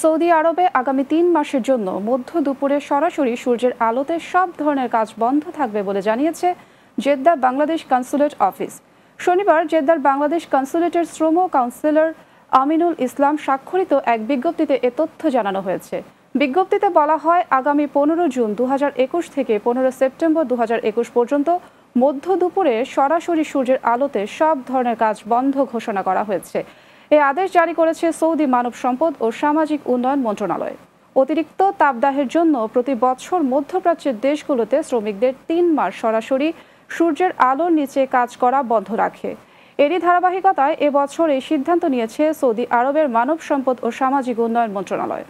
Saudi আরবে আগামী তিন মাসের জন্য মধ্য দুপুরে সরাসরি সূর্যের আলোতে সব ধরনের কাজ বন্ধ থাকবে বলে জানিয়েছে জেদ্দা বাংলাদেশ কনসুলেট অফিস। শনিবার জেদ্দার বাংলাদেশ কনসুলেটের শ্রম কাউন্সিলর আমিনুল ইসলাম স্বাক্ষরিত এক বিজ্ঞপ্তিতে এ তথ্য জানানো হয়েছে। বিজ্ঞপ্তিতে বলা হয়, আগামী পনেরো জুন দু হাজার একুশ থেকে পনেরো সেপ্টেম্বর দু হাজার একুশ পর্যন্ত মধ্য দুপুরে সরাসরি সূর্যের আলোতে সব ধরনের কাজ বন্ধ ঘোষণা করা হয়েছে। এ আদেশ জারি করেছে সৌদি মানব সম্পদ ও সামাজিক উন্নয়ন মন্ত্রণালয়। অতিরিক্ত তাপদাহের জন্য প্রতি বছর মধ্যপ্রাচ্যের দেশগুলোতে শ্রমিকদের তিন মাস সরাসরি সূর্যের আলোর নিচে কাজ করা বন্ধ রাখে। এরই ধারাবাহিকতায় এবছর এই সিদ্ধান্ত নিয়েছে সৌদি আরবের মানব সম্পদ ও সামাজিক উন্নয়ন মন্ত্রণালয়।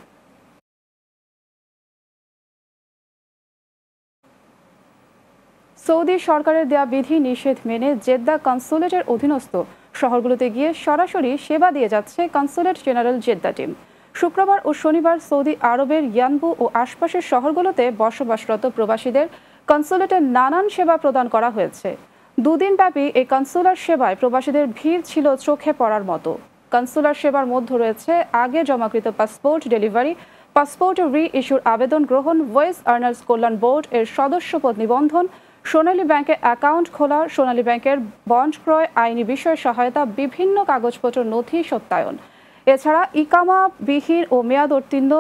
সৌদি সরকারের দেয়া বিধি নিষেধ মেনে জেদ্দা কনসুলেটের অধীনস্থ শহরগুলোতে গিয়ে সরাসরি সেবা দিয়ে যাচ্ছে কনসুলেট জেনারেল জেদ্দা টিম। শুক্রবার ও শনিবার সৌদি আরবের ইয়ানবু ও আশপাশের শহরগুলোতে বসবাসরত প্রবাসীদের কনসুলেটের নানান সেবা প্রদান করা হয়েছে। দুদিন ব্যাপী এই কনসুলার সেবায় প্রবাসীদের ভিড় ছিল চোখে পড়ার মতো। কনসুলার সেবার মধ্যে রয়েছে আগে জমাকৃত পাসপোর্ট ডেলিভারি, পাসপোর্ট রি ইস্যুর আবেদন গ্রহণ, ভয়েস আর্নার্স কল্যাণ বোর্ড এর সদস্যপদ নিবন্ধন সোনালী ব্যাংকে অ্যাকাউন্ট খোলা, সোনালী ব্যাংকের বন্ড ক্রয়, আইনি বিষয়ে সহায়তা, বিভিন্ন কাগজপত্র, নথি সত্যায়ন। এছাড়া ইকামা বিহীন ও মেয়াদোত্তীর্ণ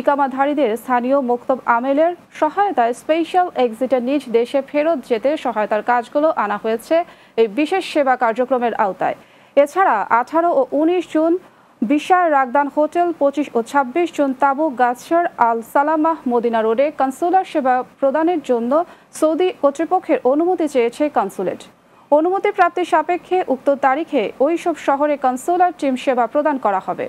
ইকামাধারীদের স্থানীয় মোক্তব আমেলের সহায়তায় স্পেশাল এক্সিটের নিজ দেশে ফেরত যেতে সহায়তার কাজগুলো আনা হয়েছে এই বিশেষ সেবা কার্যক্রমের আওতায়। এছাড়া আঠারো ও উনিশ জুন বিশাল রাগদান হোটেল পঁচিশ ও ছাব্বিশ জুন তাবু গাছর আল সালামাহ মদিনা রোডে কনসুলার সেবা প্রদানের জন্য সৌদি কর্তৃপক্ষের অনুমতি চেয়েছে কনসুলেট। অনুমতি প্রাপ্তির সাপেক্ষে উক্ত তারিখে ওইসব শহরে কনসুলার টিম সেবা প্রদান করা হবে।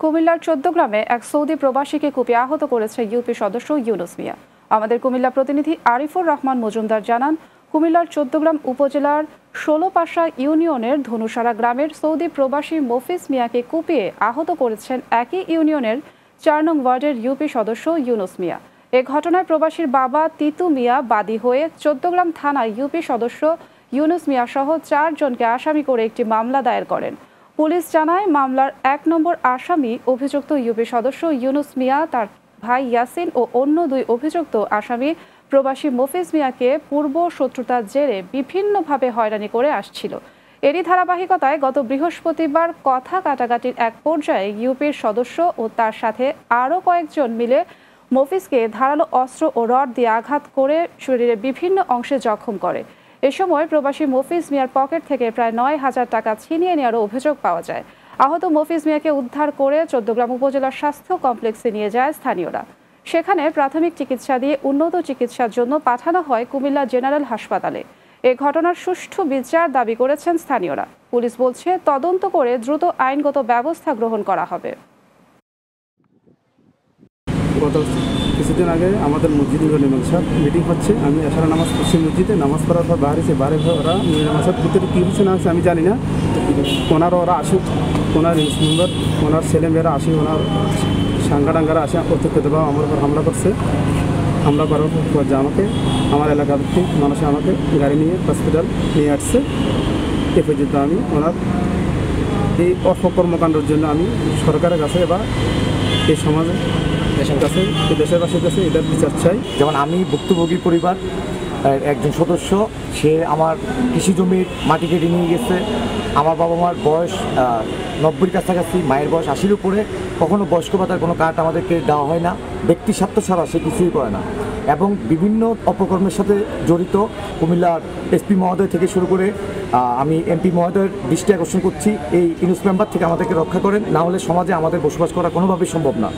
কুমিল্লার চোদ্দগ্রামে এক সৌদি প্রবাসীকে কুপিয়ে আহত করেছে ইউপি সদস্য ইউনুস মিয়া। আমাদের কুমিল্লা প্রতিনিধি আরিফুর রহমান মজুমদার জানান, কুমিল্লার চোদ্দগ্রাম উপজেলার ষোলোপাশা ইউনিয়নের ধনুসারা গ্রামের সৌদি প্রবাসী মফিস মিয়াকে কুপিয়ে আহত করেছেন একই ইউনিয়নের চার নং ওয়ার্ডের ইউপি সদস্য ইউনুস মিয়া। এ ঘটনায় প্রবাসীর বাবা তিতু মিয়া বাদী হয়ে চোদ্দগ্রাম থানায় ইউপি সদস্য ইউনুস মিয়া সহ চারজনকে আসামি করে একটি মামলা দায়ের করেন। পুলিশ জানায়, মামলার এক নম্বর আসামি অভিযুক্ত ইউপি সদস্য ইউনুস মিয়া তার ভাই ইয়াসিন ও অন্য দুই অভিযুক্ত আসামি প্রবাসী মফিজ মিয়াকে পূর্ব শত্রুতার জেরে বিভিন্নভাবে হয়রানি করে আসছিল। এরই ধারাবাহিকতায় গত বৃহস্পতিবার কথা কাটাকাটির এক পর্যায়ে ইউপির সদস্য ও তার সাথে আরও কয়েকজন মিলে মফিজকে ধারালো অস্ত্র ও রড দিয়ে আঘাত করে শরীরে বিভিন্ন অংশে জখম করে। এ সময় প্রবাসী মফিজ মিয়ার পকেট থেকে প্রায় নয় হাজার টাকা ছিনিয়ে নেওয়ার অভিযোগ পাওয়া যায়। আহত মফিজ মিয়াকে উদ্ধার করে চোদ্দগ্রাম উপজেলার স্বাস্থ্য কমপ্লেক্সে নিয়ে যায় স্থানীয়রা। সেখানে প্রাথমিক চিকিৎসা দিয়ে উন্নত চিকিৎসার জন্য পাঠানো হয় কুমিল্লা জেনারেল হাসপাতালে। এ ঘটনার সুষ্ঠু বিচার দাবি করেছেন স্থানীয়রা। পুলিশ বলছে, তদন্ত করে দ্রুত আইনগত ব্যবস্থা গ্রহণ করা হবে। গত কিছুদিন আগে আমাদের মসজিদে ইমাম সাহেব মিটিং হচ্ছে। আমি এছাড়া নামাজ পড়ছি মসজিদে। নামাজ পড়ার পর বাহারিছে বাইরে ওরা ইমাম সাহেব ভিতরে কী হচ্ছে না আমি জানি না। ওনারা, ওরা আসুক। ওনার মেম্বার ওনার ছেলে মেয়েরা আসি ওনার সাঙ্গা ডাঙ্গারা আসে অত্যুত্ত বা আমার উপর হামলা করছে। হামলা করার পর যে আমাকে আমার এলাকার ভিত্তিক মানুষ আমাকে গাড়ি নিয়ে হসপিটাল নিয়ে আসছে। এ পর্যন্ত আমি ওনার এই অর্থ কর্মকাণ্ডের জন্য আমি সরকারের কাছে বা এই সমাজে দেশের কাছে। এই দেশবাসীর কাছে এটার বিচার চাই। যেমন আমি ভুক্তভোগী পরিবার একজন সদস্য সে আমার কৃষি জমির মাটি কেটে নিয়ে গেছে। আমার বাবা মার বয়স নব্বইয়ের কাছাকাছি মায়ের বয়স আশির উপরে, কখনো বয়স্ক ভাতার কোনো কার্ড আমাদেরকে দেওয়া হয় না। ব্যক্তি স্বার্থ ছাড়া সে কিছুই করে না। এবং বিভিন্ন অপকর্মের সাথে জড়িত কুমিল্লার এসপি মহোদয় থেকে শুরু করে আমি এমপি মহোদয়ের দৃষ্টি আকর্ষণ করছি। এই ইউনুস মেম্বার থেকে আমাদেরকে রক্ষা করেন, না হলে সমাজে আমাদের বসবাস করা কোনোভাবেই সম্ভব না।